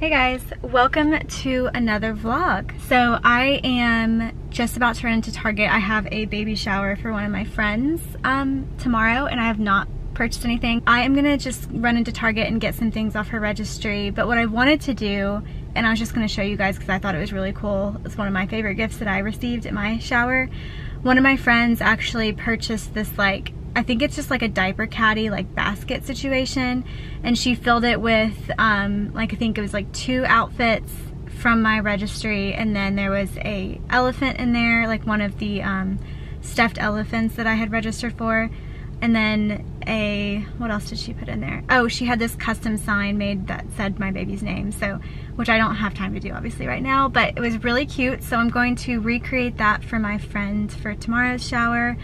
Hey guys, welcome to another vlog. So I am just about to run into Target. I have a baby shower for one of my friends um, tomorrow and I have not purchased anything. I am gonna just run into Target and get some things off her registry. But what I wanted to do, and I was just gonna show you guys because I thought it was really cool. It's one of my favorite gifts that I received at my shower. One of my friends actually purchased this like I think it's just like a diaper caddy like basket situation. And she filled it with um, like I think it was like two outfits from my registry. And then there was a elephant in there like one of the um, stuffed elephants that I had registered for. And then a what else did she put in there? Oh she had this custom sign made that said my baby's name. So which I don't have time to do obviously right now. But it was really cute. So I'm going to recreate that for my friend for tomorrow's shower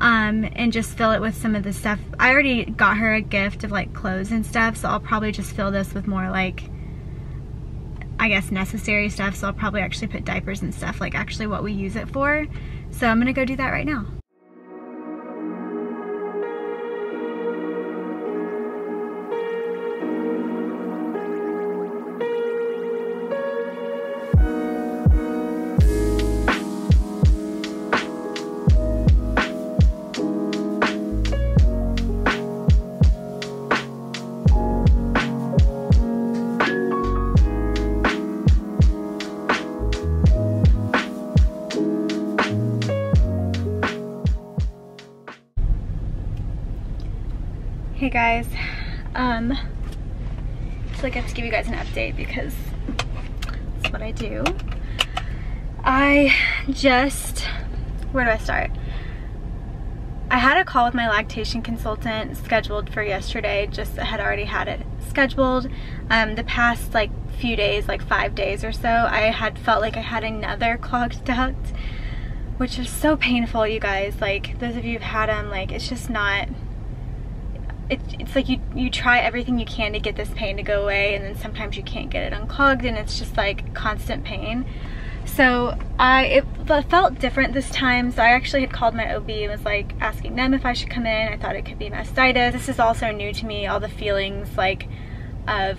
um, and just fill it with some of the stuff. I already got her a gift of like clothes and stuff, so I'll probably just fill this with more like, I guess necessary stuff. So I'll probably actually put diapers and stuff, like actually what we use it for. So I'm gonna go do that right now. Update because that's what I do. I just, where do I start? I had a call with my lactation consultant scheduled for yesterday, just had already had it scheduled. Um, the past like few days, like five days or so, I had felt like I had another clogged duct, which is so painful, you guys. Like, those of you who've had them, like, it's just not, it, it's like you, you try everything you can to get this pain to go away and then sometimes you can't get it unclogged and it's just like constant pain. So I, it felt different this time. So I actually had called my OB and was like asking them if I should come in. I thought it could be mastitis. This is also new to me, all the feelings like of,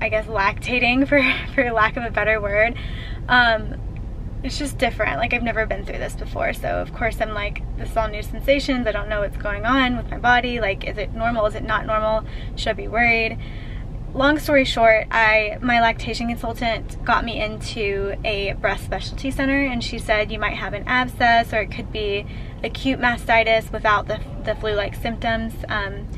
I guess lactating for, for lack of a better word. Um, it's just different. Like I've never been through this before. So of course I'm like, this is all new sensations. I don't know what's going on with my body. Like, is it normal? Is it not normal? Should I be worried? Long story short, I my lactation consultant got me into a breast specialty center and she said you might have an abscess or it could be acute mastitis without the, the flu-like symptoms. Um,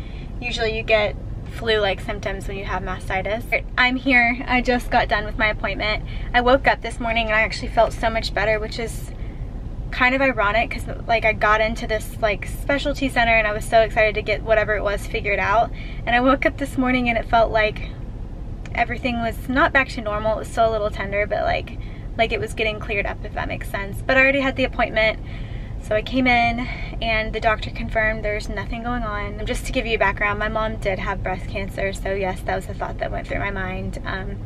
usually you get flu-like symptoms when you have mastitis. I'm here. I just got done with my appointment. I woke up this morning and I actually felt so much better, which is kind of ironic because like I got into this like specialty center and I was so excited to get whatever it was figured out. And I woke up this morning and it felt like everything was not back to normal. It was still a little tender, but like like it was getting cleared up if that makes sense. But I already had the appointment. So I came in and the doctor confirmed there's nothing going on. Just to give you a background, my mom did have breast cancer, so yes, that was a thought that went through my mind. Um,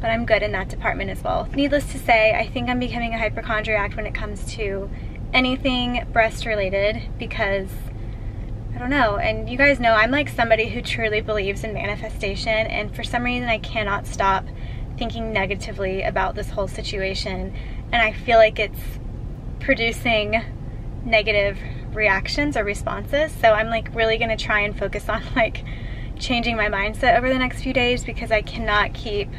but I'm good in that department as well. Needless to say, I think I'm becoming a hypochondriac when it comes to anything breast related because I don't know. And you guys know I'm like somebody who truly believes in manifestation and for some reason I cannot stop thinking negatively about this whole situation and I feel like it's producing negative reactions or responses. So I'm like really gonna try and focus on like changing my mindset over the next few days because I cannot keep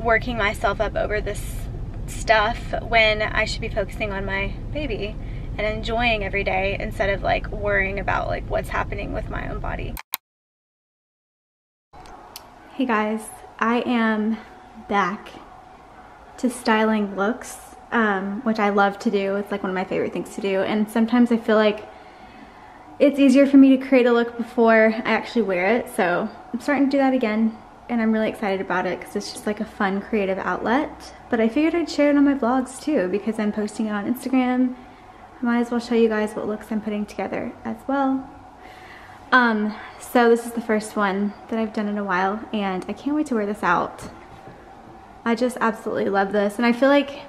working myself up over this stuff when I should be focusing on my baby and enjoying every day instead of like worrying about like what's happening with my own body. Hey guys, I am back to styling looks um, which I love to do. It's like one of my favorite things to do. And sometimes I feel like it's easier for me to create a look before I actually wear it. So I'm starting to do that again and I'm really excited about it because it's just like a fun creative outlet. But I figured I'd share it on my vlogs too because I'm posting it on Instagram. I might as well show you guys what looks I'm putting together as well. Um, so this is the first one that I've done in a while and I can't wait to wear this out. I just absolutely love this and I feel like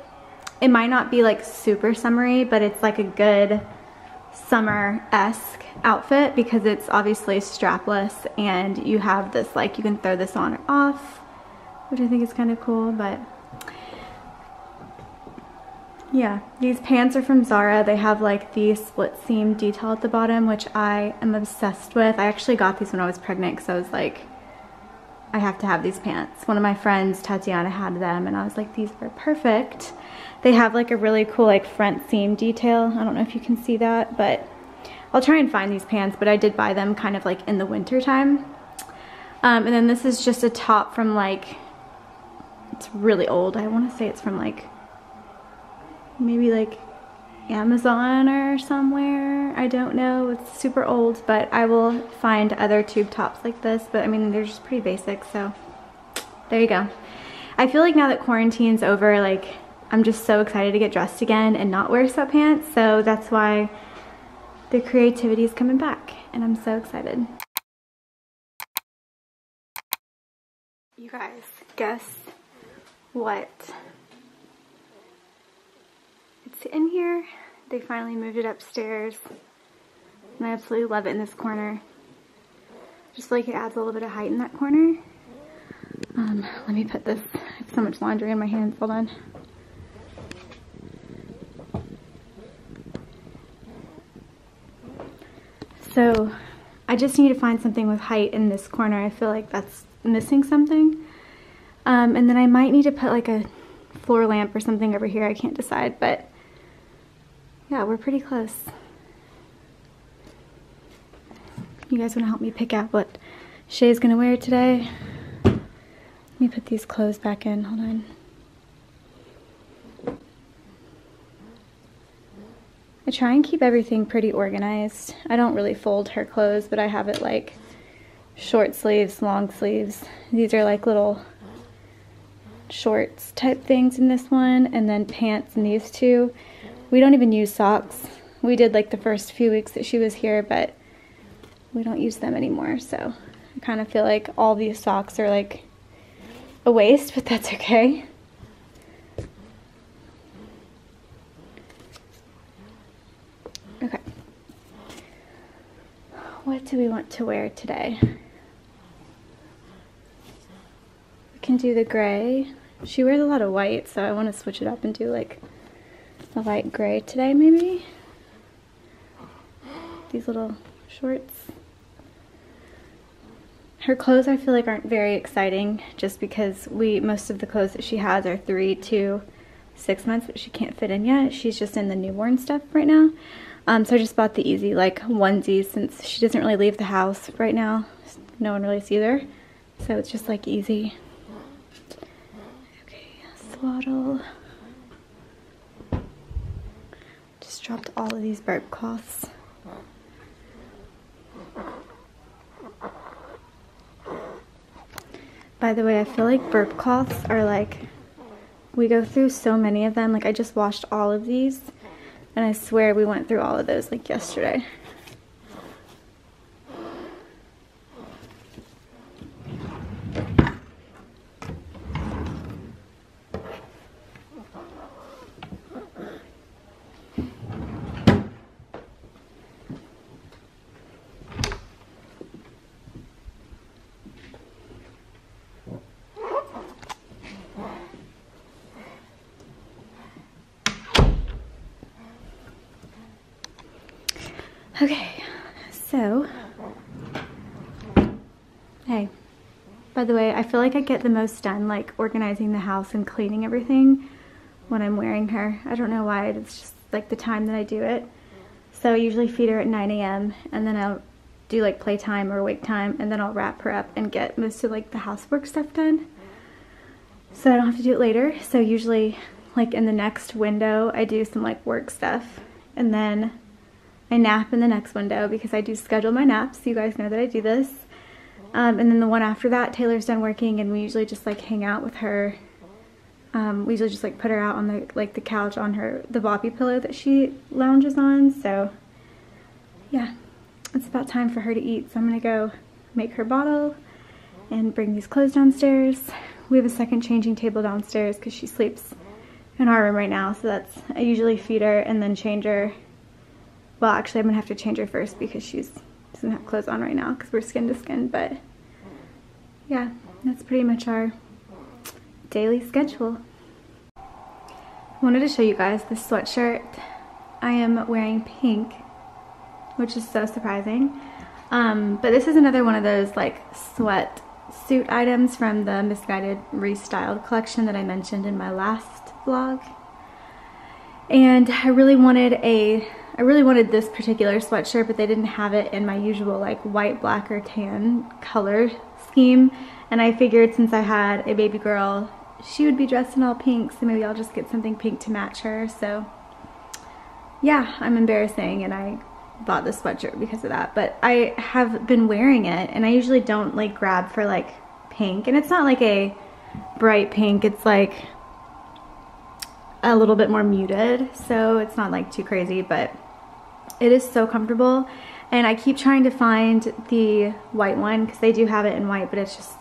it might not be like super summery, but it's like a good summer-esque outfit because it's obviously strapless and you have this like, you can throw this on or off. which I think is kind of cool, but yeah, these pants are from Zara. They have like the split seam detail at the bottom, which I am obsessed with. I actually got these when I was pregnant because I was like, I have to have these pants. One of my friends, Tatiana, had them and I was like, these are perfect. They have like a really cool like front seam detail. I don't know if you can see that, but I'll try and find these pants, but I did buy them kind of like in the winter time. Um, and then this is just a top from like, it's really old. I want to say it's from like, maybe like Amazon or somewhere. I don't know. It's super old, but I will find other tube tops like this. But I mean, they're just pretty basic, so there you go. I feel like now that quarantine's over, like I'm just so excited to get dressed again and not wear sweatpants. So that's why the creativity is coming back and I'm so excited. You guys, guess what? It's in here. They finally moved it upstairs. And I absolutely love it in this corner. Just feel like it adds a little bit of height in that corner. Um, let me put this, I have so much laundry in my hands, hold on. So I just need to find something with height in this corner. I feel like that's missing something. Um, and then I might need to put like a floor lamp or something over here. I can't decide, but yeah, we're pretty close. You guys want to help me pick out what Shay's going to wear today? Let me put these clothes back in. Hold on. Try and keep everything pretty organized. I don't really fold her clothes, but I have it like short sleeves, long sleeves. These are like little shorts type things in this one, and then pants in these two. We don't even use socks. We did like the first few weeks that she was here, but we don't use them anymore, so I kind of feel like all these socks are like a waste, but that's okay. What do we want to wear today? We can do the gray. She wears a lot of white, so I want to switch it up and do like a light gray today, maybe? These little shorts. Her clothes I feel like aren't very exciting just because we most of the clothes that she has are three to six months, but she can't fit in yet. She's just in the newborn stuff right now. Um, so I just bought the easy like onesie since she doesn't really leave the house right now. No one really sees her. So it's just like easy. Okay, swaddle. Just dropped all of these burp cloths. By the way, I feel like burp cloths are like, we go through so many of them. Like I just washed all of these and I swear we went through all of those like yesterday. Okay, so, hey, by the way, I feel like I get the most done like organizing the house and cleaning everything when I'm wearing her. I don't know why, it's just like the time that I do it. So I usually feed her at 9 a.m. and then I'll do like playtime or wake time and then I'll wrap her up and get most of like the housework stuff done. So I don't have to do it later. So usually like in the next window, I do some like work stuff and then I nap in the next window because I do schedule my naps. You guys know that I do this. Um, and then the one after that, Taylor's done working and we usually just like hang out with her. Um, we usually just like put her out on the like the couch on her the boppy pillow that she lounges on. So yeah, it's about time for her to eat. So I'm gonna go make her bottle and bring these clothes downstairs. We have a second changing table downstairs because she sleeps in our room right now. So that's I usually feed her and then change her well, actually, I'm gonna have to change her first because she's doesn't have clothes on right now because we're skin to skin. But yeah, that's pretty much our daily schedule. I wanted to show you guys this sweatshirt. I am wearing pink, which is so surprising. Um, but this is another one of those like sweat suit items from the Missguided Restyled collection that I mentioned in my last vlog. And I really wanted a, I really wanted this particular sweatshirt, but they didn't have it in my usual like white, black, or tan color scheme. And I figured since I had a baby girl, she would be dressed in all pink, so maybe I'll just get something pink to match her. So yeah, I'm embarrassing and I bought this sweatshirt because of that. But I have been wearing it and I usually don't like grab for like pink. And it's not like a bright pink, it's like a little bit more muted. So it's not like too crazy, but it is so comfortable. And I keep trying to find the white one because they do have it in white, but it's just,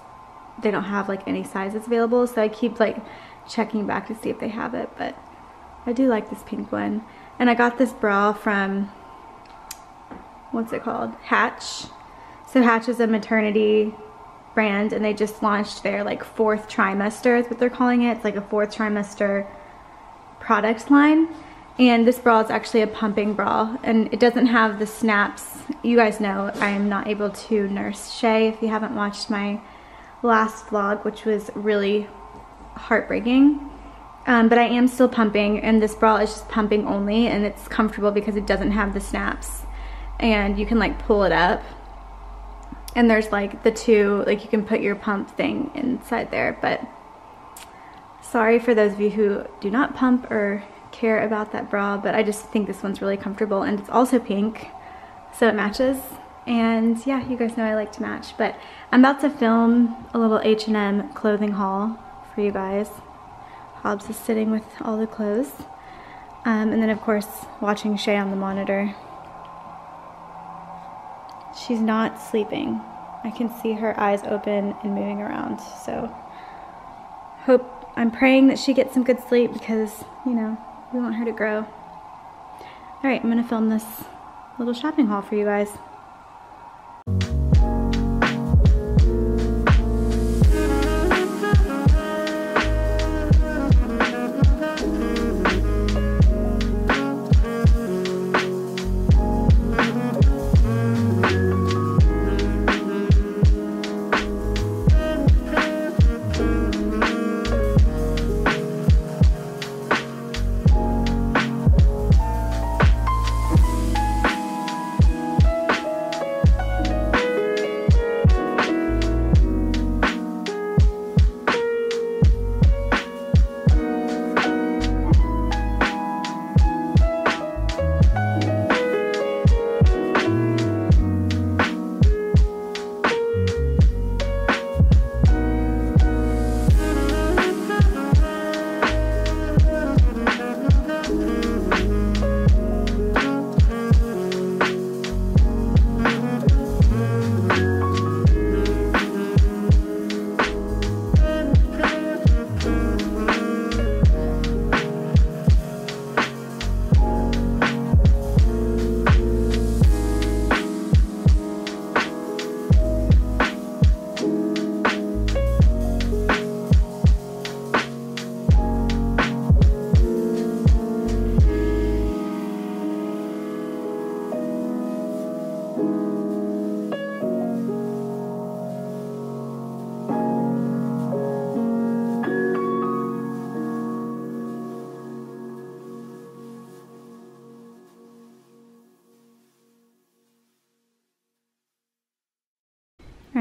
they don't have like any sizes available. So I keep like checking back to see if they have it, but I do like this pink one. And I got this bra from, what's it called? Hatch. So Hatch is a maternity brand and they just launched their like fourth trimester is what they're calling it. It's like a fourth trimester product line. And this bra is actually a pumping bra and it doesn't have the snaps. You guys know I am not able to nurse Shay if you haven't watched my last vlog, which was really heartbreaking. Um, but I am still pumping and this bra is just pumping only and it's comfortable because it doesn't have the snaps and you can like pull it up and there's like the two like you can put your pump thing inside there but sorry for those of you who do not pump or care about that bra but I just think this one's really comfortable and it's also pink so it matches and yeah you guys know I like to match but I'm about to film a little H&M clothing haul for you guys Hobbs is sitting with all the clothes. Um, and then of course watching Shay on the monitor. She's not sleeping. I can see her eyes open and moving around. So hope I'm praying that she gets some good sleep because, you know, we want her to grow. All right, I'm gonna film this little shopping haul for you guys.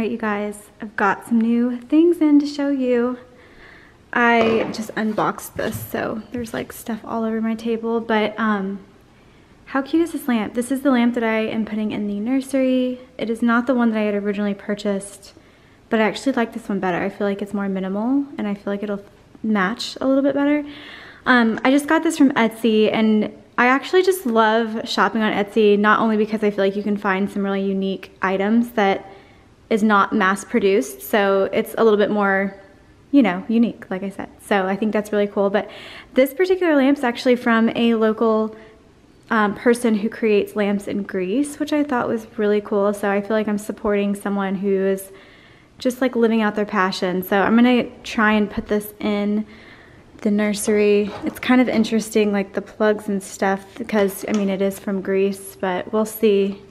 All right, you guys, I've got some new things in to show you. I just unboxed this, so there's like stuff all over my table, but um, how cute is this lamp? This is the lamp that I am putting in the nursery. It is not the one that I had originally purchased, but I actually like this one better. I feel like it's more minimal, and I feel like it'll match a little bit better. Um, I just got this from Etsy, and I actually just love shopping on Etsy, not only because I feel like you can find some really unique items that is not mass produced. So it's a little bit more, you know, unique, like I said. So I think that's really cool. But this particular lamp is actually from a local um, person who creates lamps in Greece, which I thought was really cool. So I feel like I'm supporting someone who is just like living out their passion. So I'm gonna try and put this in the nursery. It's kind of interesting, like the plugs and stuff, because I mean, it is from Greece, but we'll see.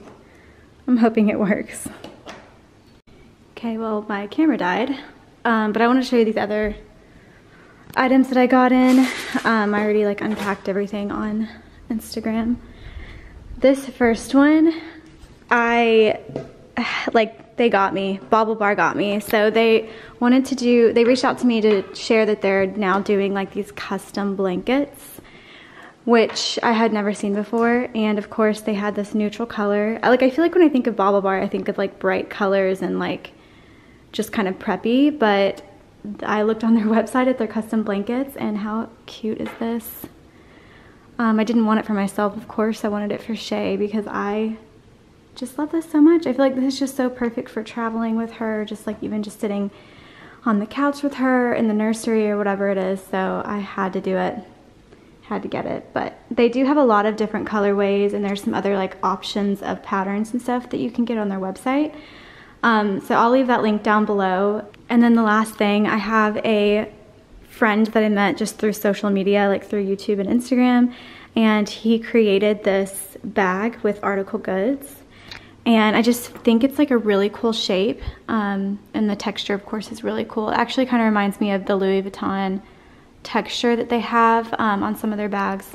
I'm hoping it works. Okay, well, my camera died, um, but I want to show you these other items that I got in. Um, I already like unpacked everything on Instagram. This first one, I like they got me, BaubleBar got me. So they wanted to do, they reached out to me to share that they're now doing like these custom blankets, which I had never seen before. And of course they had this neutral color. Like I feel like when I think of BaubleBar, I think of like bright colors and like just kind of preppy, but I looked on their website at their custom blankets and how cute is this? Um, I didn't want it for myself, of course. I wanted it for Shay because I just love this so much. I feel like this is just so perfect for traveling with her, just like even just sitting on the couch with her in the nursery or whatever it is. So I had to do it, had to get it. But they do have a lot of different colorways and there's some other like options of patterns and stuff that you can get on their website. Um, so I'll leave that link down below. And then the last thing, I have a friend that I met just through social media, like through YouTube and Instagram, and he created this bag with article goods. And I just think it's like a really cool shape. Um, and the texture, of course, is really cool. It actually kind of reminds me of the Louis Vuitton texture that they have um, on some of their bags.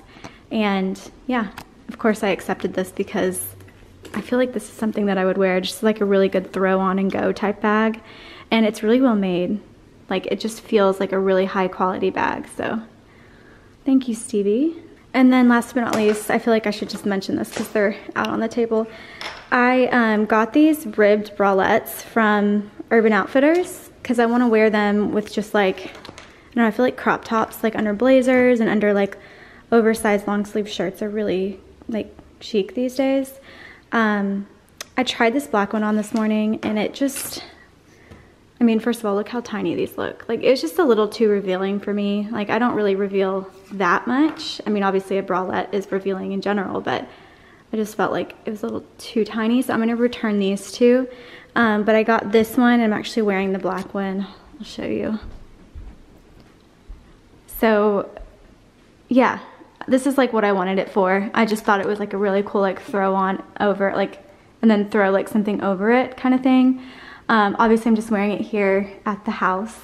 And yeah, of course I accepted this because I feel like this is something that I would wear, just like a really good throw on and go type bag. And it's really well made. Like it just feels like a really high quality bag. So thank you, Stevie. And then last but not least, I feel like I should just mention this because they're out on the table. I um, got these ribbed bralettes from Urban Outfitters because I want to wear them with just like, I don't know, I feel like crop tops like under blazers and under like oversized long sleeve shirts are really like chic these days. Um, I tried this black one on this morning and it just, I mean, first of all, look how tiny these look. Like, it's just a little too revealing for me. Like, I don't really reveal that much. I mean, obviously a bralette is revealing in general, but I just felt like it was a little too tiny. So I'm gonna return these two. Um, but I got this one. I'm actually wearing the black one. I'll show you. So, yeah, this is like what I wanted it for. I just thought it was like a really cool like throw on over like and then throw like something over it kind of thing. Um, obviously I'm just wearing it here at the house,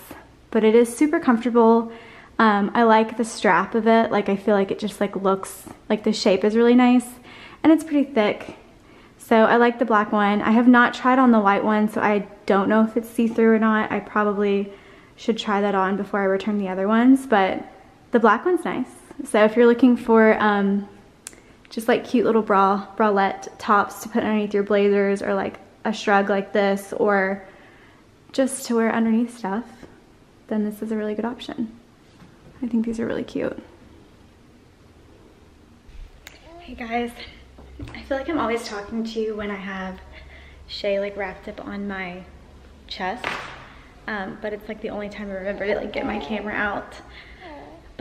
but it is super comfortable. Um, I like the strap of it. Like I feel like it just like looks like the shape is really nice and it's pretty thick. So I like the black one. I have not tried on the white one, so I don't know if it's see-through or not. I probably should try that on before I return the other ones, but the black one's nice. So if you're looking for um, just like cute little bra, bralette tops to put underneath your blazers or like a shrug like this or just to wear underneath stuff, then this is a really good option. I think these are really cute. Hey guys, I feel like I'm always talking to you when I have Shay like wrapped up on my chest, um, but it's like the only time I remember to like get my camera out.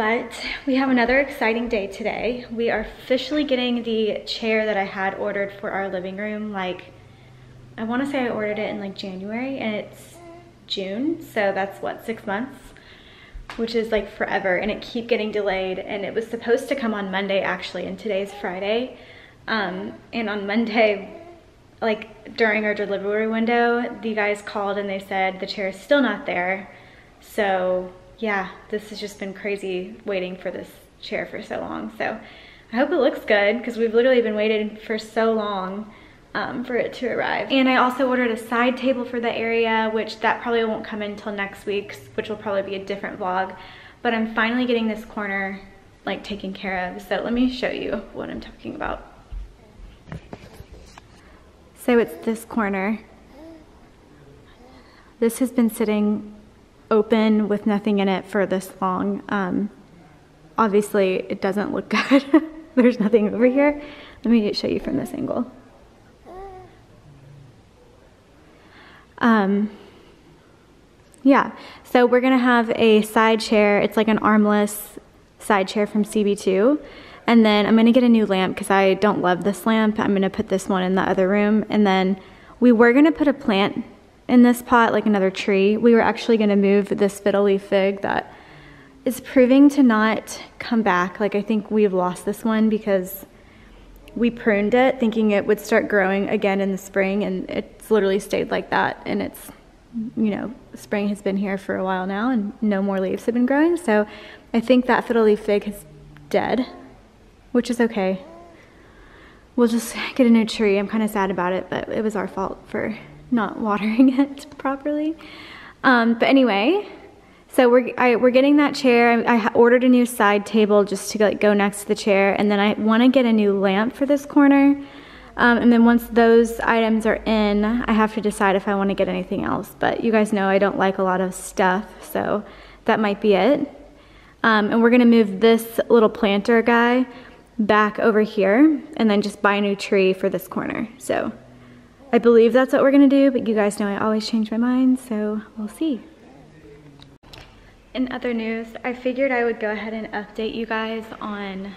But we have another exciting day today. We are officially getting the chair that I had ordered for our living room. Like, I wanna say I ordered it in like January and it's June. So that's what, six months? Which is like forever and it keep getting delayed. And it was supposed to come on Monday actually and today's Friday. Um, and on Monday, like during our delivery window, the guys called and they said the chair is still not there. So yeah, this has just been crazy waiting for this chair for so long. So I hope it looks good because we've literally been waiting for so long um, for it to arrive. And I also ordered a side table for the area, which that probably won't come in until next week, which will probably be a different vlog. But I'm finally getting this corner like taken care of. So let me show you what I'm talking about. So it's this corner. This has been sitting open with nothing in it for this long. Um, obviously, it doesn't look good. There's nothing over here. Let me show you from this angle. Um, yeah, so we're gonna have a side chair. It's like an armless side chair from CB2. And then I'm gonna get a new lamp because I don't love this lamp. I'm gonna put this one in the other room. And then we were gonna put a plant in this pot, like another tree. We were actually gonna move this fiddle leaf fig that is proving to not come back. Like I think we've lost this one because we pruned it thinking it would start growing again in the spring and it's literally stayed like that and it's you know spring has been here for a while now and no more leaves have been growing so I think that fiddle leaf fig is dead which is okay we'll just get a new tree I'm kind of sad about it but it was our fault for not watering it properly um, but anyway so we're, I, we're getting that chair. I, I, ordered a new side table just to like go next to the chair. And then I want to get a new lamp for this corner. Um, and then once those items are in, I have to decide if I want to get anything else. But you guys know I don't like a lot of stuff, so that might be it. Um, and we're going to move this little planter guy back over here and then just buy a new tree for this corner. So I believe that's what we're to do, but you guys know I always change my mind, so we'll see. In other news, I figured I would go ahead and update you guys on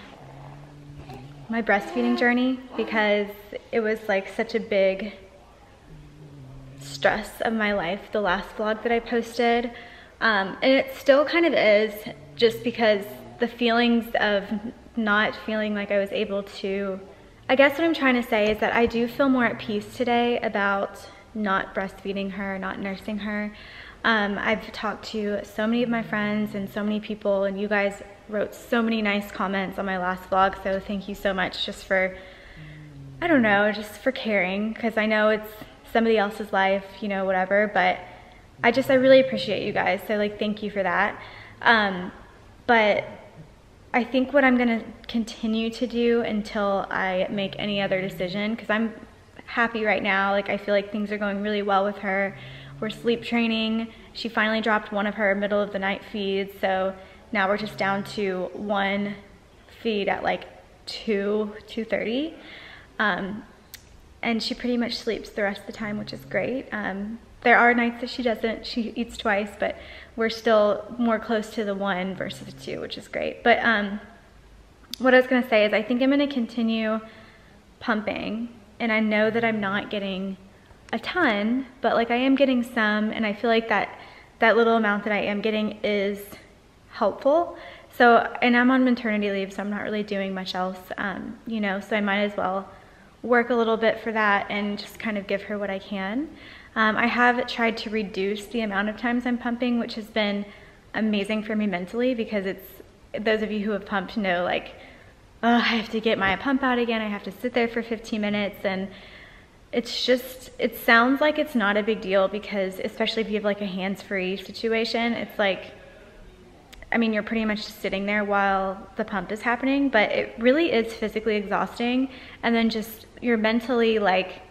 my breastfeeding journey because it was like such a big stress of my life, the last vlog that I posted. Um, and it still kind of is just because the feelings of not feeling like I was able to, I guess what I'm trying to say is that I do feel more at peace today about not breastfeeding her, not nursing her. Um, I've talked to so many of my friends and so many people and you guys wrote so many nice comments on my last vlog so thank you so much just for, I don't know, just for caring because I know it's somebody else's life, you know, whatever, but I just, I really appreciate you guys so like thank you for that. Um, but I think what I'm gonna continue to do until I make any other decision because I'm happy right now, like I feel like things are going really well with her. We're sleep training. She finally dropped one of her middle of the night feeds, so now we're just down to one feed at like 2, 2.30. Um, and she pretty much sleeps the rest of the time, which is great. Um, there are nights that she doesn't, she eats twice, but we're still more close to the one versus the two, which is great. But um, what I was gonna say is I think I'm gonna continue pumping and I know that I'm not getting a ton, but like I am getting some and I feel like that that little amount that I am getting is helpful. So, and I'm on maternity leave, so I'm not really doing much else, um, you know, so I might as well work a little bit for that and just kind of give her what I can. Um, I have tried to reduce the amount of times I'm pumping, which has been amazing for me mentally because it's, those of you who have pumped know like, oh, I have to get my pump out again. I have to sit there for 15 minutes and it's just, it sounds like it's not a big deal because especially if you have like a hands-free situation, it's like, I mean, you're pretty much just sitting there while the pump is happening, but it really is physically exhausting. And then just, you're mentally like,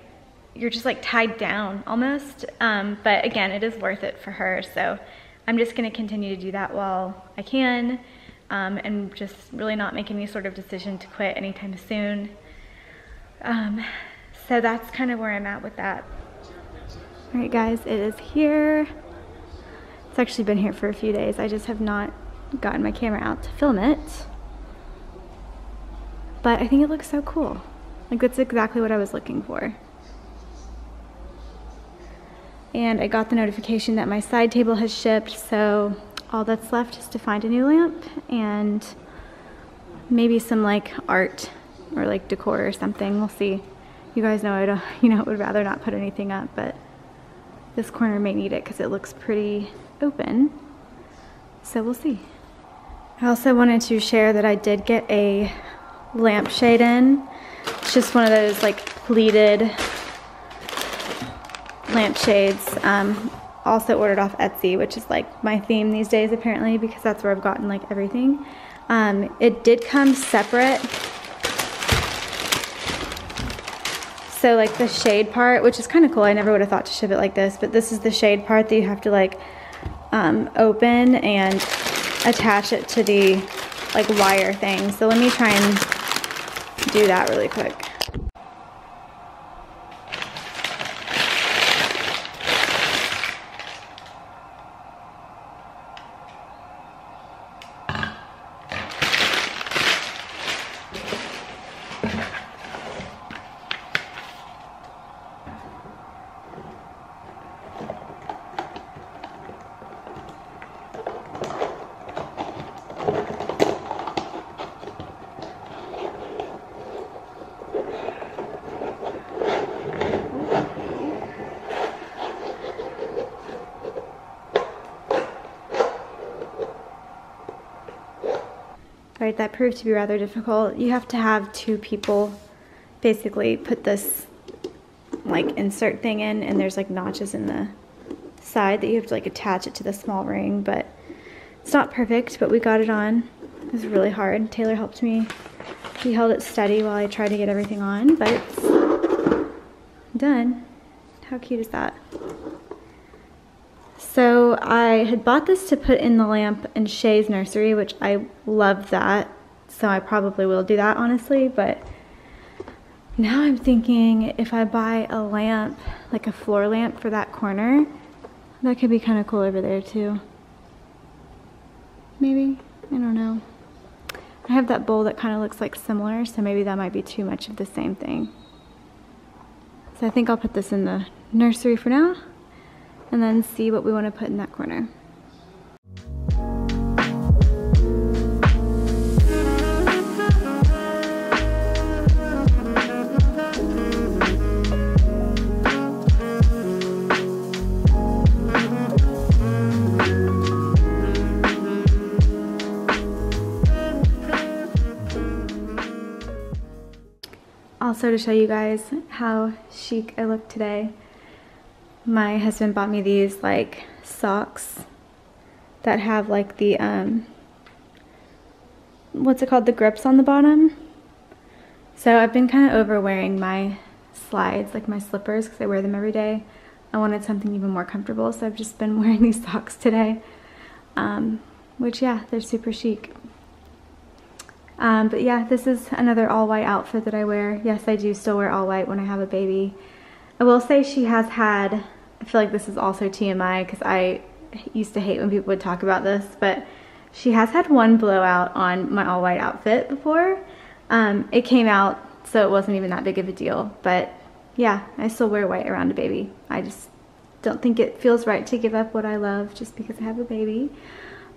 you're just like tied down almost. Um, but again, it is worth it for her. So I'm just gonna continue to do that while I can um, and just really not make any sort of decision to quit anytime soon. Um, so that's kind of where I'm at with that. All right guys, it is here. It's actually been here for a few days. I just have not gotten my camera out to film it. But I think it looks so cool. Like that's exactly what I was looking for. And I got the notification that my side table has shipped, so all that's left is to find a new lamp and maybe some like art or like decor or something. We'll see you guys know I don't, you know, would rather not put anything up, but this corner may need it because it looks pretty open. So we'll see. I also wanted to share that I did get a lampshade in. It's just one of those like pleated lampshades. Um, also ordered off Etsy, which is like my theme these days apparently because that's where I've gotten like everything. Um, it did come separate So like the shade part, which is kind of cool. I never would have thought to ship it like this, but this is the shade part that you have to like um, open and attach it to the like wire thing. So let me try and do that really quick. Proved to be rather difficult. You have to have two people basically put this like insert thing in and there's like notches in the side that you have to like attach it to the small ring, but it's not perfect, but we got it on. It was really hard. Taylor helped me. He held it steady while I tried to get everything on, but it's done. How cute is that? So I had bought this to put in the lamp in Shay's nursery, which I love that. So I probably will do that, honestly, but now I'm thinking if I buy a lamp, like a floor lamp for that corner, that could be kind of cool over there too. Maybe, I don't know. I have that bowl that kind of looks like similar, so maybe that might be too much of the same thing. So I think I'll put this in the nursery for now and then see what we want to put in that corner. To show you guys how chic I look today. My husband bought me these like socks that have like the um what's it called? The grips on the bottom. So I've been kind of over wearing my slides like my slippers because I wear them every day. I wanted something even more comfortable so I've just been wearing these socks today. Um, which yeah they're super chic um, but yeah this is another all white outfit that I wear yes I do still wear all white when I have a baby I will say she has had, I feel like this is also TMI because I used to hate when people would talk about this, but she has had one blowout on my all white outfit before. Um, it came out, so it wasn't even that big of a deal, but yeah, I still wear white around a baby. I just don't think it feels right to give up what I love just because I have a baby.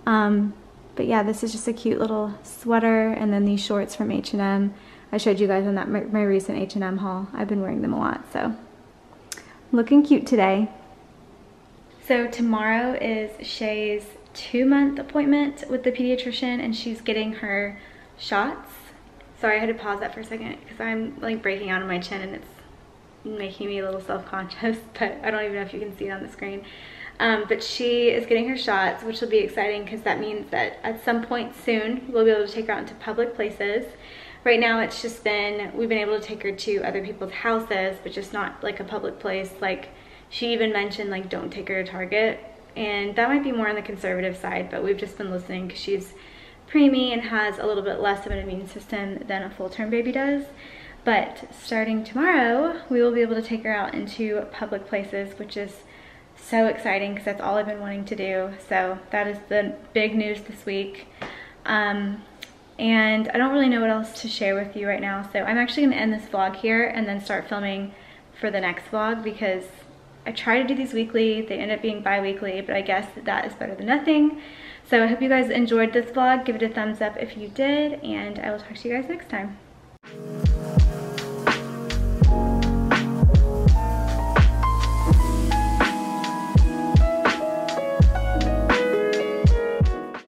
Um, but yeah, this is just a cute little sweater and then these shorts from H&M. I showed you guys on that my, recent H&M haul. I've been wearing them a lot, so looking cute today. So tomorrow is Shay's two month appointment with the pediatrician and she's getting her shots. Sorry, I had to pause that for a second because I'm like breaking out of my chin and it's making me a little self-conscious, but I don't even know if you can see it on the screen. Um, but she is getting her shots, which will be exciting because that means that at some point soon, we'll be able to take her out into public places Right now it's just been, we've been able to take her to other people's houses, but just not like a public place. Like she even mentioned like don't take her to Target. And that might be more on the conservative side, but we've just been listening because she's preemie and has a little bit less of an immune system than a full-term baby does. But starting tomorrow, we will be able to take her out into public places, which is so exciting because that's all I've been wanting to do. So that is the big news this week. Um, and I don't really know what else to share with you right now. So I'm actually gonna end this vlog here and then start filming for the next vlog because I try to do these weekly. They end up being bi-weekly, but I guess that is better than nothing. So I hope you guys enjoyed this vlog. Give it a thumbs up if you did, and I will talk to you guys next time.